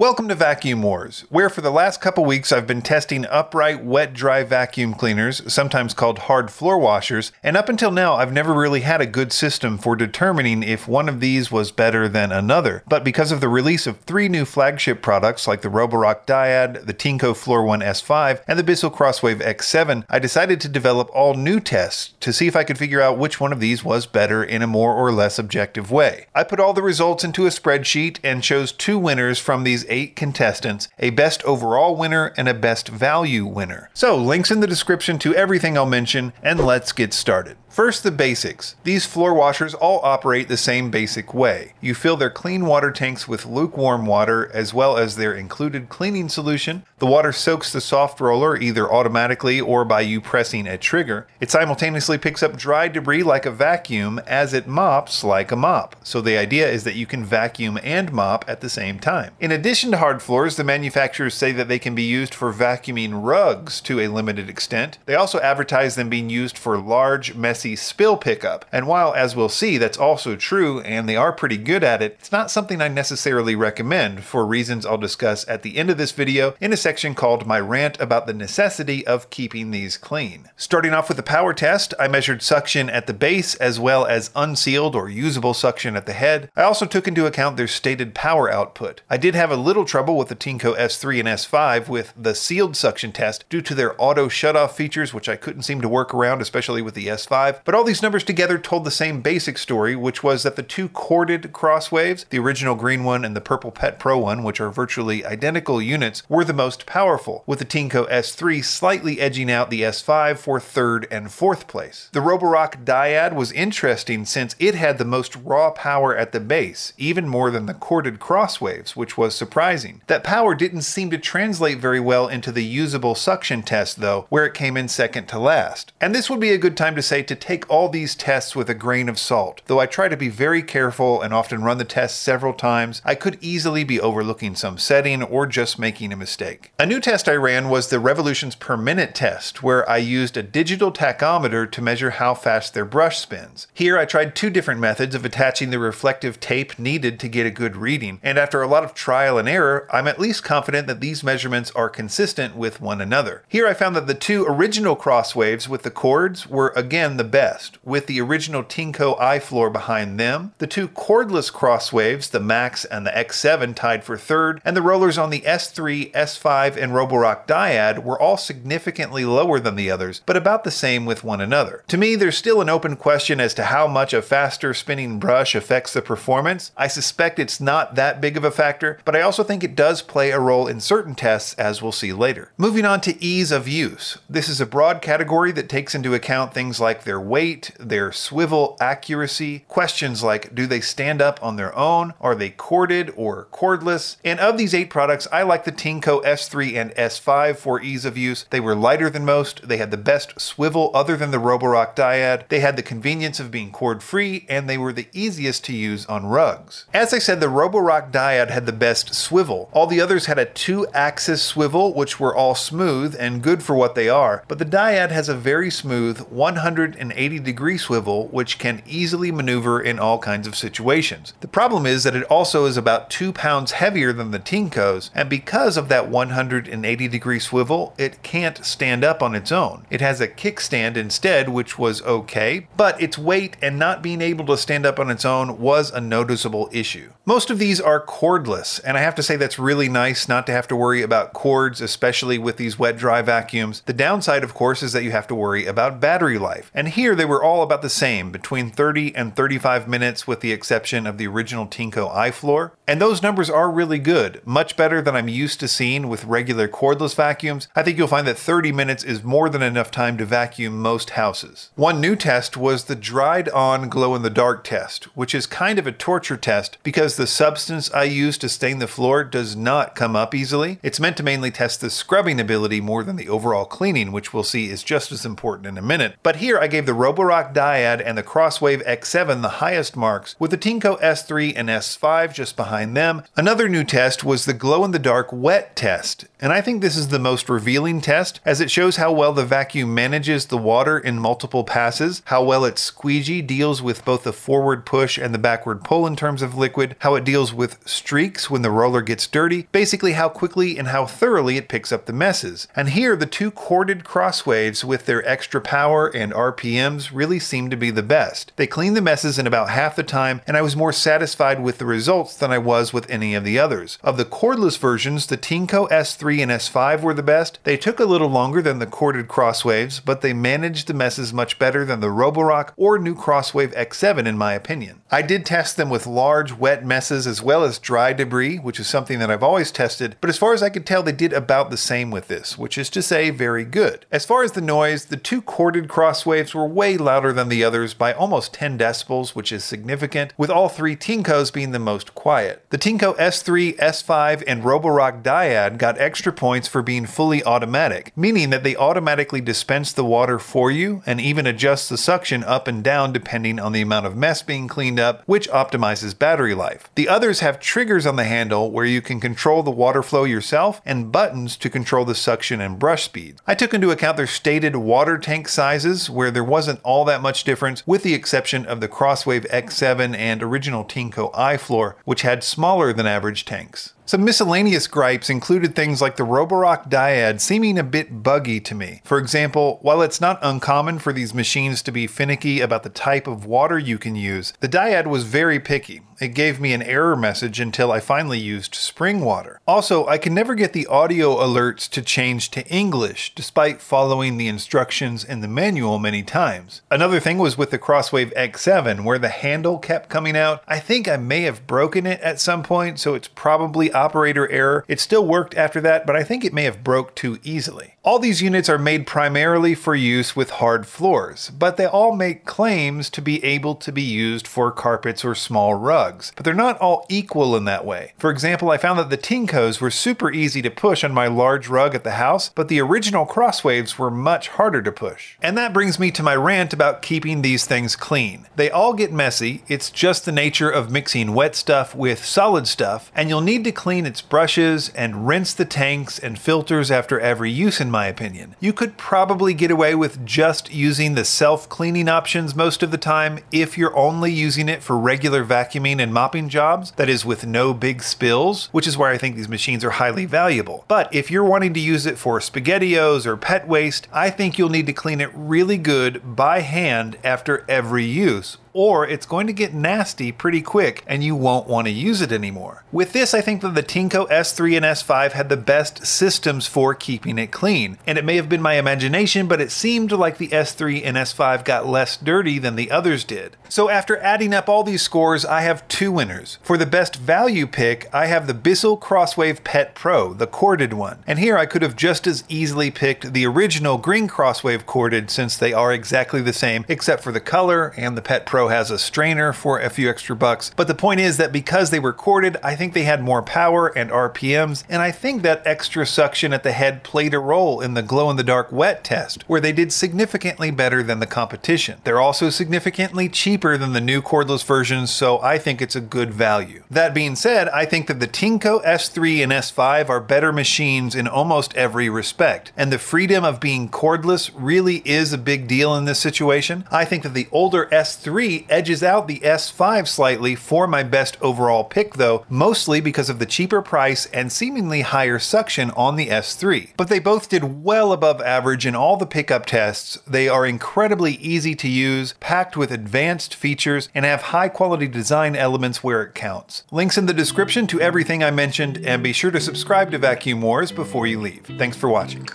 Welcome to Vacuum Wars, where for the last couple weeks I've been testing upright wet dry vacuum cleaners, sometimes called hard floor washers, and up until now I've never really had a good system for determining if one of these was better than another. But because of the release of three new flagship products like the Roborock Dyad, the Tineco Floor 1 S5, and the Bissell Crosswave X7, I decided to develop all new tests to see if I could figure out which one of these was better in a more or less objective way. I put all the results into a spreadsheet and chose two winners from these eight contestants, a best overall winner, and a best value winner. So, links in the description to everything I'll mention, and let's get started. First, the basics. These floor washers all operate the same basic way. You fill their clean water tanks with lukewarm water as well as their included cleaning solution. The water soaks the soft roller either automatically or by you pressing a trigger. It simultaneously picks up dry debris like a vacuum as it mops like a mop. So the idea is that you can vacuum and mop at the same time. In addition to hard floors, the manufacturers say that they can be used for vacuuming rugs to a limited extent. They also advertise them being used for large, messy spill pickup. And while, as we'll see, that's also true and they are pretty good at it, it's not something I necessarily recommend for reasons I'll discuss at the end of this video in a section called My Rant about the necessity of keeping these clean. Starting off with the power test, I measured suction at the base as well as unsealed or usable suction at the head. I also took into account their stated power output. I did have a little trouble with the Tineco S3 and S5 with the sealed suction test due to their auto shutoff features, which I couldn't seem to work around, especially with the S5. But all these numbers together told the same basic story, which was that the two corded crosswaves, the original green one and the purple Pet Pro one, which are virtually identical units, were the most powerful, with the Tineco S3 slightly edging out the S5 for third and fourth place. The Roborock Dyad was interesting since it had the most raw power at the base, even more than the corded crosswaves, which was surprising. That power didn't seem to translate very well into the usable suction test, though, where it came in second to last. And this would be a good time to say to take all these tests with a grain of salt. Though I try to be very careful and often run the test several times, I could easily be overlooking some setting or just making a mistake. A new test I ran was the revolutions per minute test, where I used a digital tachometer to measure how fast their brush spins. Here I tried two different methods of attaching the reflective tape needed to get a good reading, and after a lot of trial and error, I'm at least confident that these measurements are consistent with one another. Here I found that the two original crosswaves with the cords were again the best, with the original Tineco iFloor behind them, the two cordless crosswaves, the Max and the X7, tied for third, and the rollers on the S3, S5, and Roborock Dyad were all significantly lower than the others, but about the same with one another. To me, there's still an open question as to how much a faster spinning brush affects the performance. I suspect it's not that big of a factor, but I also think it does play a role in certain tests, as we'll see later. Moving on to ease of use. This is a broad category that takes into account things like their weight, their swivel accuracy, questions like do they stand up on their own, are they corded or cordless, and of these eight products, I like the Tineco S3 and S5 for ease of use. They were lighter than most, they had the best swivel other than the Roborock Dyad, they had the convenience of being cord free, and they were the easiest to use on rugs. As I said, the Roborock Dyad had the best swivel. All the others had a two axis swivel, which were all smooth and good for what they are, but the Dyad has a very smooth 180 degree swivel, which can easily maneuver in all kinds of situations. The problem is that it also is about 2 pounds heavier than the Tineco's, and because of that 180 degree swivel, it can't stand up on its own. It has a kickstand instead, which was okay, but its weight and not being able to stand up on its own was a noticeable issue. Most of these are cordless, and I have to say that's really nice not to have to worry about cords, especially with these wet dry vacuums. The downside, of course, is that you have to worry about battery life, and here they were all about the same, between 30 and 35 minutes with the exception of the original Tineco iFloor. And those numbers are really good, much better than I'm used to seeing with regular cordless vacuums. I think you'll find that 30 minutes is more than enough time to vacuum most houses. One new test was the dried on glow in the dark test, which is kind of a torture test because the substance I use to stain the floor does not come up easily. It's meant to mainly test the scrubbing ability more than the overall cleaning, which we'll see is just as important in a minute. But here I gave the Roborock Dyad and the Crosswave X7 the highest marks, with the Tineco S3 and S5 just behind behind them. Another new test was the glow in the dark wet test, and I think this is the most revealing test as it shows how well the vacuum manages the water in multiple passes, how well its squeegee deals with both the forward push and the backward pull in terms of liquid, how it deals with streaks when the roller gets dirty, basically how quickly and how thoroughly it picks up the messes. And here, the two corded crosswaves with their extra power and RPMs really seem to be the best. They clean the messes in about half the time, and I was more satisfied with the results than I was with any of the others. Of the cordless versions, the Tineco S3 and S5 were the best. They took a little longer than the corded crosswaves, but they managed the messes much better than the Roborock or new Crosswave X7 in my opinion. I did test them with large wet messes as well as dry debris, which is something that I've always tested, but as far as I could tell, they did about the same with this, which is to say, very good. As far as the noise, the two corded crosswaves were way louder than the others by almost 10 decibels, which is significant, with all three Tinecos being the most quiet. The Tineco S3, S5, and Roborock Dyad got extra points for being fully automatic, meaning that they automatically dispense the water for you and even adjust the suction up and down depending on the amount of mess being cleaned up, which optimizes battery life. The others have triggers on the handle where you can control the water flow yourself and buttons to control the suction and brush speed. I took into account their stated water tank sizes where there wasn't all that much difference with the exception of the Crosswave X7 and original Tineco iFloor, which had smaller than average tanks. Some miscellaneous gripes included things like the Roborock Dyad seeming a bit buggy to me. For example, while it's not uncommon for these machines to be finicky about the type of water you can use, the Dyad was very picky. It gave me an error message until I finally used spring water. Also, I can never get the audio alerts to change to English, despite following the instructions in the manual many times. Another thing was with the Crosswave X7, where the handle kept coming out. I think I may have broken it at some point, so it's probably operator error. It still worked after that, but I think it may have broke too easily. All these units are made primarily for use with hard floors, but they all make claims to be able to be used for carpets or small rugs. But they're not all equal in that way. For example, I found that the Tinecos were super easy to push on my large rug at the house, but the original Crosswaves were much harder to push. And that brings me to my rant about keeping these things clean. They all get messy, it's just the nature of mixing wet stuff with solid stuff, and you'll need to clean its brushes and rinse the tanks and filters after every use in my opinion. You could probably get away with just using the self cleaning options most of the time if you're only using it for regular vacuuming and mopping jobs, that is, with no big spills, which is why I think these machines are highly valuable. But if you're wanting to use it for SpaghettiOs or pet waste, I think you'll need to clean it really good by hand after every use or it's going to get nasty pretty quick and you won't want to use it anymore. With this, I think that the Tineco S3 and S5 had the best systems for keeping it clean. And it may have been my imagination, but it seemed like the S3 and S5 got less dirty than the others did. So after adding up all these scores, I have two winners. For the best value pick, I have the Bissell Crosswave Pet Pro, the corded one. And here I could have just as easily picked the original green Crosswave corded since they are exactly the same, except for the color and the Pet Pro has a strainer for a few extra bucks. But the point is that because they were corded, I think they had more power and RPMs, and I think that extra suction at the head played a role in the glow in the dark wet test, where they did significantly better than the competition. They're also significantly cheaper than the new cordless versions, so I think it's a good value. That being said, I think that the Tineco S3 and S5 are better machines in almost every respect, and the freedom of being cordless really is a big deal in this situation. I think that the older S3 edges out the S5 slightly for my best overall pick though, mostly because of the cheaper price and seemingly higher suction on the S3. But they both did well above average in all the pickup tests. They are incredibly easy to use, packed with advanced features, and have high quality design elements where it counts. Links in the description to everything I mentioned, and be sure to subscribe to Vacuum Wars before you leave. Thanks for watching.